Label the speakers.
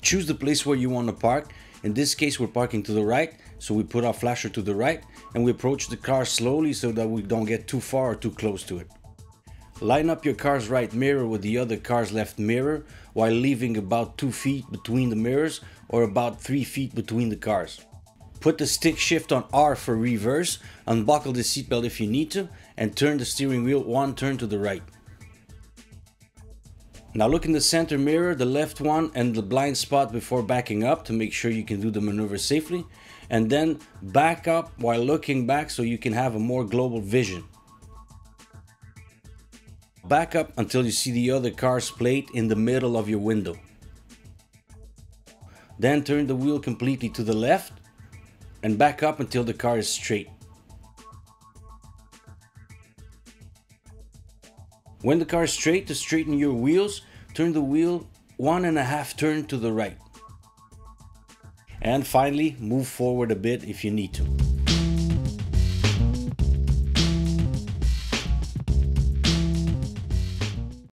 Speaker 1: Choose the place where you want to park. In this case, we're parking to the right, so we put our flasher to the right and we approach the car slowly so that we don't get too far or too close to it. Line up your car's right mirror with the other car's left mirror while leaving about 2 feet between the mirrors or about 3 feet between the cars. Put the stick shift on R for reverse, unbuckle the seatbelt if you need to, and turn the steering wheel one turn to the right. Now look in the center mirror, the left one and the blind spot before backing up to make sure you can do the maneuver safely. And then back up while looking back so you can have a more global vision. Back up until you see the other car's plate in the middle of your window. Then turn the wheel completely to the left and back up until the car is straight. When the car is straight, to straighten your wheels, turn the wheel one and a half turn to the right. And finally, move forward a bit if you need to.